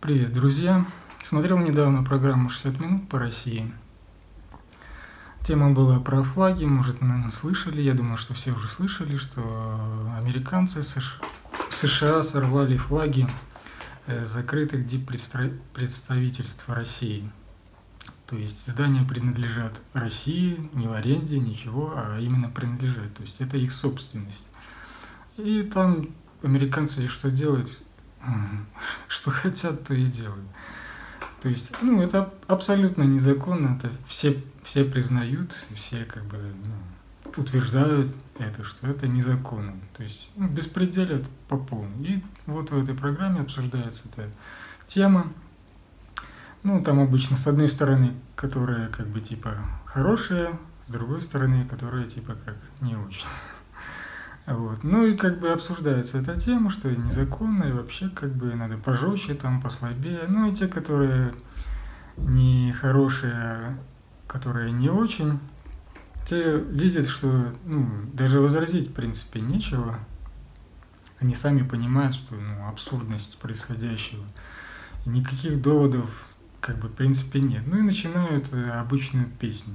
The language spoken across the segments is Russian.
Привет, друзья! Смотрел недавно программу «60 минут по России». Тема была про флаги, может, наверное, слышали. Я думаю, что все уже слышали, что американцы в США сорвали флаги э, закрытых диппредставительств России. То есть здания принадлежат России, не в аренде, ничего, а именно принадлежат. То есть это их собственность. И там американцы что делают? Что хотят, то и делают. То есть, ну, это абсолютно незаконно, это все, все признают, все как бы ну, утверждают это, что это незаконно. То есть, ну, беспределят по полной. И вот в этой программе обсуждается эта тема. Ну, там обычно с одной стороны, которая как бы типа хорошая, с другой стороны, которая типа как не очень. Вот. Ну и как бы обсуждается эта тема, что незаконно, и вообще как бы надо пожестче, там послабее. Ну и те, которые не хорошие, которые не очень, те видят, что ну, даже возразить в принципе нечего. Они сами понимают, что ну, абсурдность происходящего. И никаких доводов как бы в принципе нет. Ну и начинают э, обычную песню.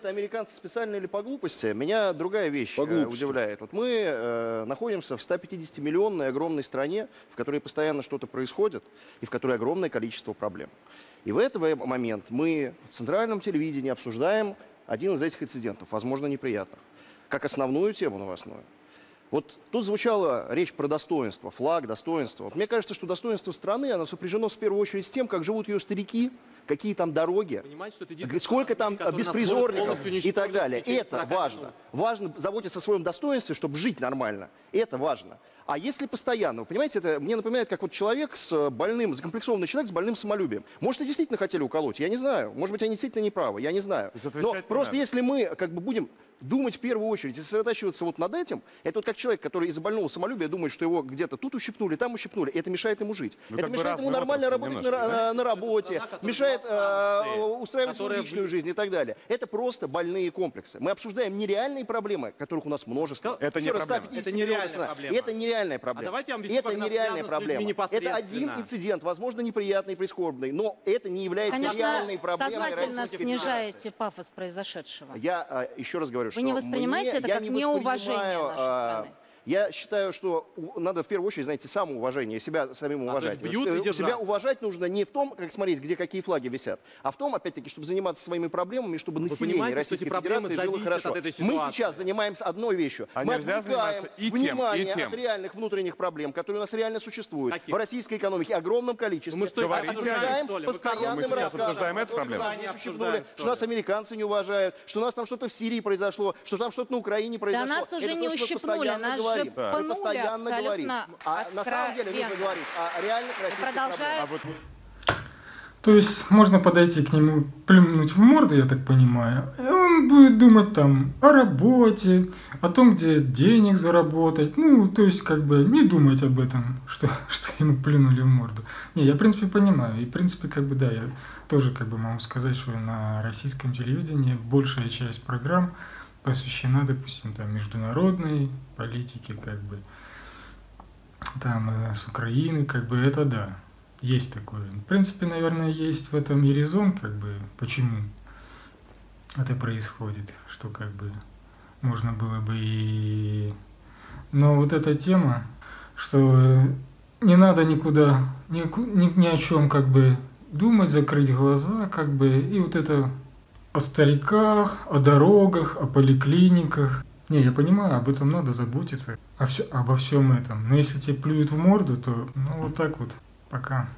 Это американцы специально или по глупости? Меня другая вещь э, удивляет. Вот мы э, находимся в 150-миллионной огромной стране, в которой постоянно что-то происходит и в которой огромное количество проблем. И в этот момент мы в центральном телевидении обсуждаем один из этих инцидентов, возможно, неприятных, как основную тему новостную. Вот тут звучала речь про достоинство, флаг, достоинство. Вот мне кажется, что достоинство страны, оно сопряжено в первую очередь с тем, как живут ее старики, какие там дороги, сколько там беспризорников и так далее. Это важно. Важно заботиться о своем достоинстве, чтобы жить нормально. Это важно. А если постоянно, вы понимаете, это мне напоминает, как вот человек с больным, закомплексованный человек с больным самолюбием. Может, и действительно хотели уколоть, я не знаю. Может быть, они действительно не правы, я не знаю. Но просто если мы как бы будем думать в первую очередь и сосредотачиваться вот над этим, это вот как человек, который из-за больного самолюбия думает, что его где-то тут ущипнули, там ущипнули, это мешает ему жить. Вы это мешает ему нормально работать немножко, на, да? на работе, страна, мешает э, устраивать свою личную жизнь и так далее. Это просто больные комплексы. Мы обсуждаем нереальные проблемы, которых у нас множество. Это не проблема. Это нереальная проблема. Это нереальная проблема. А давайте я объясню, это нереальная проблема. Это один инцидент, возможно, неприятный, прискорбный, но это не является Конечно, реальной проблемой. сознательно снижаете пафос произошедшего. Я э, еще раз говорю, Вы не воспринимаете мне, это как не неуважение нашей а, страны? Я считаю, что надо в первую очередь, знаете, самоуважение, себя самим а, уважать. Бьют себя уважать нужно не в том, как смотреть, где какие флаги висят, а в том, опять-таки, чтобы заниматься своими проблемами, чтобы Вы население Российской Федерации жило хорошо. Мы сейчас занимаемся одной вещью. А Мы отвлекаем и внимание тем, и тем. от реальных внутренних проблем, которые у нас реально существуют Каких? в российской экономике, огромном количестве. Ну, мы что, отвлекаем постоянным рассказом, что нас американцы не уважают, что у нас там что-то в Сирии произошло, что там что-то на Украине произошло. Да нас уже не ущипнули, нас же пнули постоянно абсолютно А на самом деле нужно говорить о реальных российских проблемах. То есть можно подойти к нему, плюнуть в морду, я так понимаю, и он будет думать там о работе, о том, где денег заработать. Ну, то есть как бы не думать об этом, что, что ему плюнули в морду. Не, я в принципе понимаю. И в принципе как бы да, я тоже как бы могу сказать, что на российском телевидении большая часть программ посвящена, допустим, там, международной политике, как бы, там, э, с Украины, как бы, это да, есть такое. В принципе, наверное, есть в этом и резон, как бы, почему это происходит, что, как бы, можно было бы и... Но вот эта тема, что не надо никуда, ни, ни, ни о чем, как бы, думать, закрыть глаза, как бы, и вот это о стариках, о дорогах, о поликлиниках. Не, я понимаю, об этом надо заботиться, о все, обо всем этом. Но если тебе плюют в морду, то ну вот так вот. Пока.